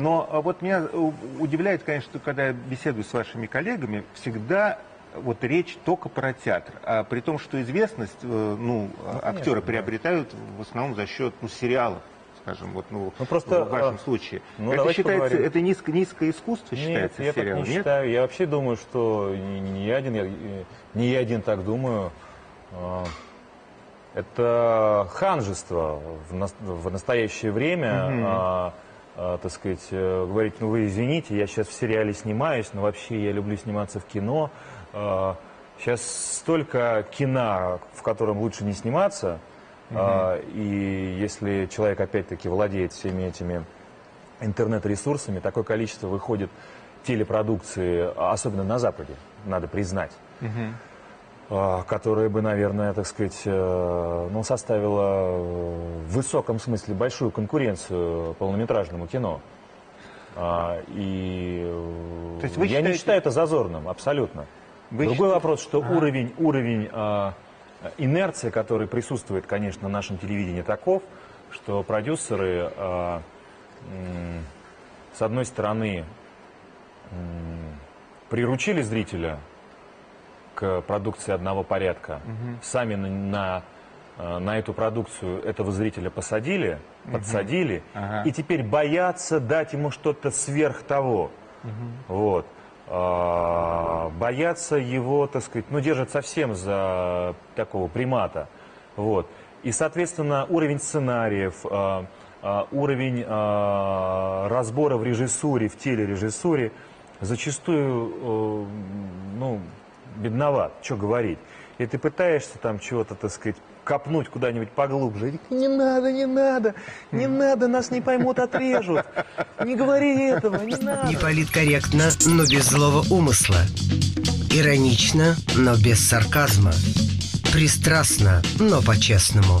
Но а, вот меня у- удивляет, конечно, что когда я беседую с вашими коллегами, всегда вот речь только про театр. А при том, что известность, э, ну, актеры да. приобретают в основном за счет ну, сериалов, скажем, вот, ну, Ну, просто, в вашем а, случае. ну, это считается, поговорим. это низко, низкое искусство Нет, считается я так не нет? считаю. Я вообще думаю, что не, не я один, я, э, не я один так думаю. А, Это ханжество в, нас- в настоящее время. а, а, так сказать, э, говорить, ну вы извините, я сейчас в сериале снимаюсь, но вообще я люблю сниматься в кино. Сейчас столько кино, в котором лучше не сниматься. А, И если человек опять-таки владеет всеми этими интернет-ресурсами, такое количество выходит телепродукции, особенно на Западе, надо признать, а, которая бы, наверное, так сказать, э, ну, составила э, в высоком смысле большую конкуренцию полнометражному кино. А, И э, То есть вы я не считаете- считаю это зазорным, абсолютно. Вы Другой считаете- вопрос, что уровень, уровень а, инерции, который присутствует, конечно, на нашем телевидении, таков, что продюсеры, а, м, с одной стороны, м, приручили зрителя к продукции одного порядка, сами на, на, э, на эту продукцию этого зрителя посадили, подсадили, Ага. и теперь боятся дать ему что-то сверх того. Вот. А, боятся его, так сказать, ну, держат совсем за такого примата. Вот. И, соответственно, уровень сценариев, а, а, уровень а, разбора в режиссуре, в телережиссуре зачастую, ну, бедноват, что говорить. И ты пытаешься там чего-то, так сказать, копнуть куда-нибудь поглубже. И Не надо, не надо, не надо, нас не поймут, отрежут. Не говори этого, не надо. Не политкорректно, но без злого умысла. Иронично, но без сарказма. Пристрастно, но по-честному.